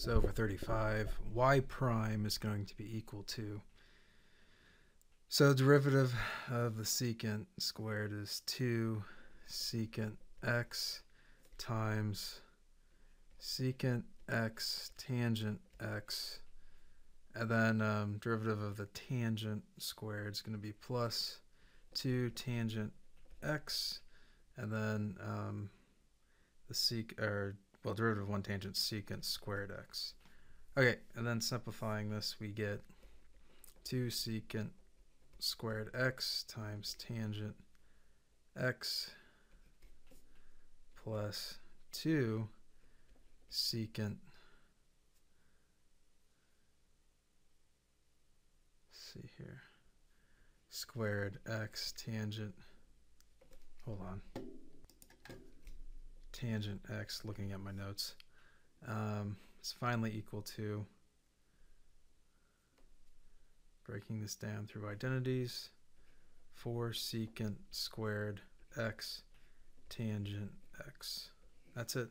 So over 35, y prime is going to be equal to. So derivative of the secant squared is 2 secant x times secant x tangent x and then um, derivative of the tangent squared is going to be plus 2 tangent x and then um, the sec or well derivative of one tangent secant squared x. Okay and then simplifying this we get 2 secant squared x times tangent x plus 2 secant see here squared x tangent hold on tangent x looking at my notes um, is finally equal to breaking this down through identities 4 secant squared x tangent x. That's it